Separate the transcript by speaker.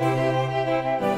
Speaker 1: Música